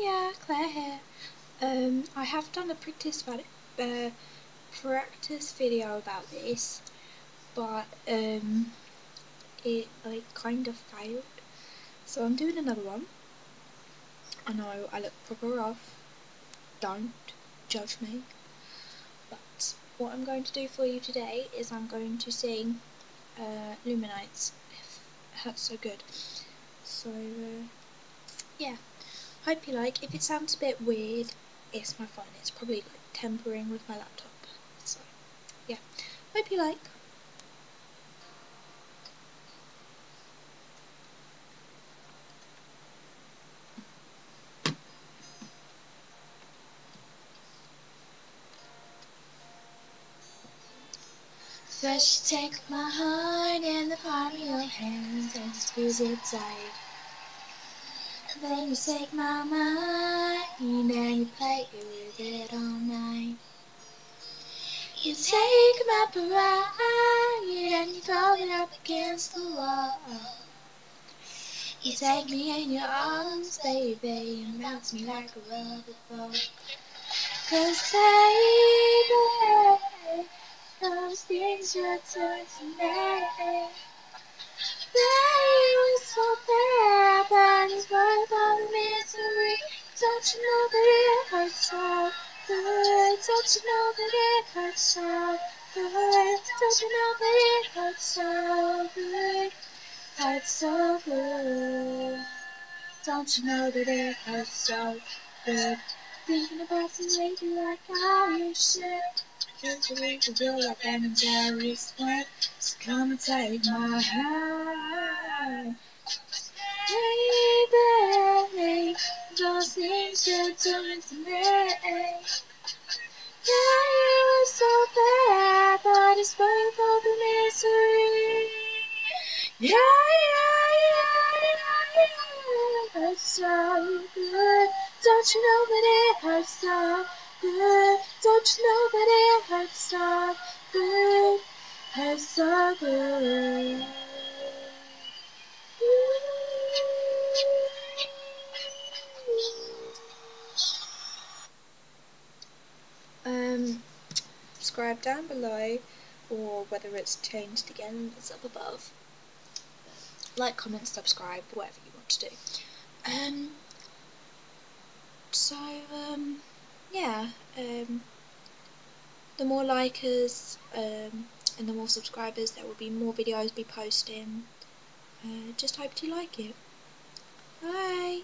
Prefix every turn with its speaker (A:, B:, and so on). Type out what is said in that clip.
A: Hiya, Claire here. Um, I have done a practice, uh, practice video about this, but um, it like kind of failed. So I'm doing another one. I know I look proper rough. Don't judge me. But what I'm going to do for you today is I'm going to sing uh, Luminites. That's so good. So uh, yeah. Hope you like. If it sounds a bit weird, it's my phone. It's probably like tempering with my laptop. So, yeah. Hope you like. First you take my heart in the palm of your hands and squeeze it tight. Then you take my mind and you play with it all night. You take my pride and you throw it up against the wall. You take me in your arms, baby, and bounce me like a rubber ball. Cause baby, those things you're doing to Don't you know that it hurts so good? Don't you know that it hurts so good? Don't you know that it hurts so good? Hurts so good. Don't you know that it hurts so good? Thinking about you lately like I should. Cause we can do like Ben and Jerry's work. So come and take my hand. Baby, those things you're doing to me. Yeah, you were so bad, but it's worth all the misery. Yeah, yeah, yeah, yeah, yeah. Hurts so good. Don't you know that it hurts so good? Don't you know that it hurts so good? Hurts so good. Subscribe down below, or whether it's changed again, it's up above. Like, comment, subscribe, whatever you want to do. Um, so, um, yeah, um, the more likers um, and the more subscribers, there will be more videos be posting. Uh, just hope you like it. Bye!